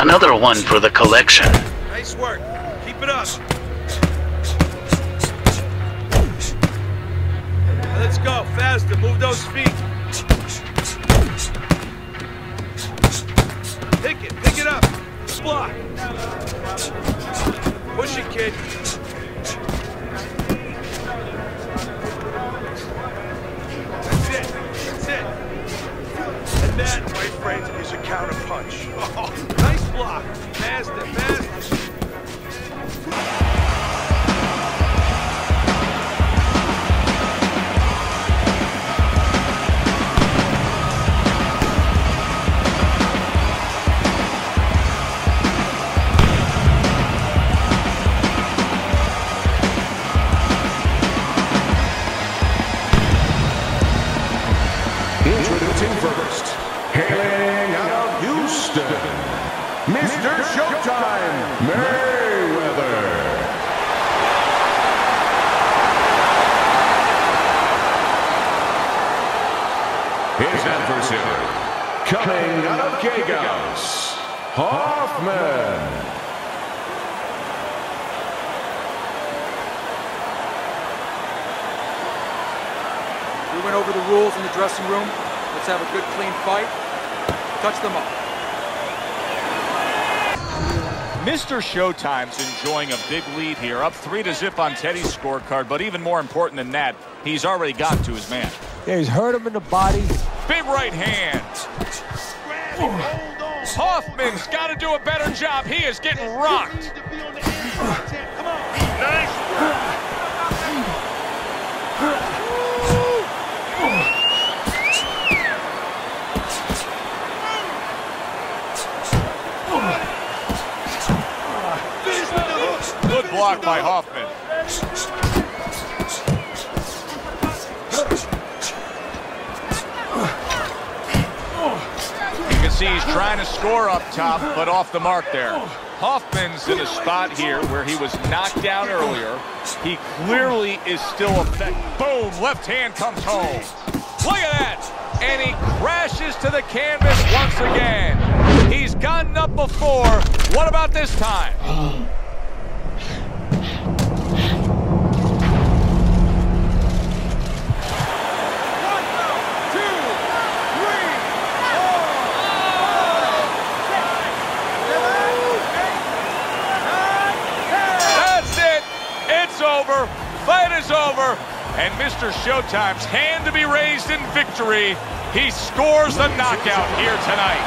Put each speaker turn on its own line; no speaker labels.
Another one for the collection.
Nice work. Keep it up. Let's go. Faster. Move those feet. Pick it. Pick it up. Block. Push it, kid. That's it. That's it. And that, my friend, is a counter punch. Oh, block. Faster, faster.
Introducing first, Houston, Mr. Showtime Mayweather. His adversary, coming out of Gagos, Hoffman.
We went over the rules in the dressing room. Let's have a good, clean fight. Touch them up.
Mr. Showtime's enjoying a big lead here, up three to zip on Teddy's scorecard, but even more important than that, he's already got to his man.
Yeah, he's hurt him in the body.
Big right hand. Hoffman's got to do a better job. He is getting rocked. Good block by Hoffman. You can see he's trying to score up top, but off the mark there. Hoffman's in a spot here where he was knocked down earlier. He clearly is still effective. Boom, left hand comes home. Look at that. And he crashes to the canvas once again. He's gotten up before. What about this time? Over. Fight is over. And Mr. Showtime's hand to be raised in victory. He scores the knockout here tonight.